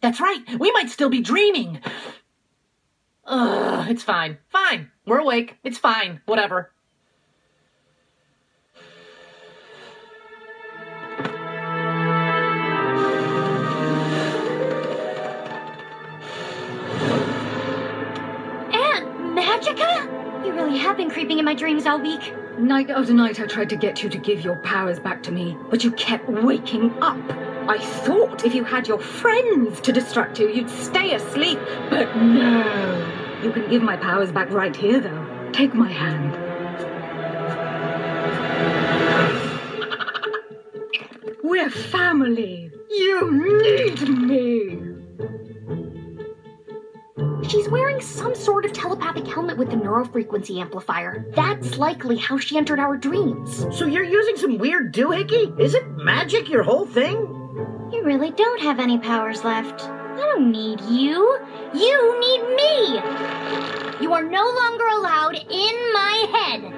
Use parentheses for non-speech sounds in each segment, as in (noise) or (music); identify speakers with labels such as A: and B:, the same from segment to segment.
A: That's right. We might still be dreaming. Ugh, it's fine. Fine. We're awake. It's fine. Whatever.
B: Aunt Magica? You really have been creeping in my dreams all week.
C: Night after night, I tried to get you to give your powers back to me, but you kept waking up. I thought if you had your friends to distract you, you'd stay asleep, but no. You can give my powers back right here, though. Take my hand. We're family. You need me.
B: She's wearing some sort of helmet with a neurofrequency amplifier. That's likely how she entered our dreams.
D: So you're using some weird doohickey? Is it magic, your whole thing?
B: You really don't have any powers left. I don't need you. You need me. You are no longer allowed in my head.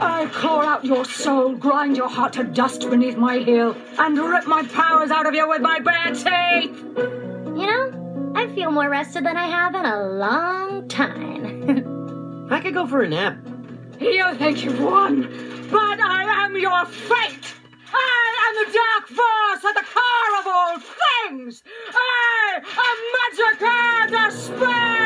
B: (laughs)
C: I call out your soul, grind your heart to dust beneath my heel, and rip my powers out of you with my bare teeth!
B: You know, I feel more rested than I have in a long time. (laughs)
D: I could go for a nap.
C: You think you've won, but I am your fate! I am the dark force at the core of all things! I am Magica De Spell!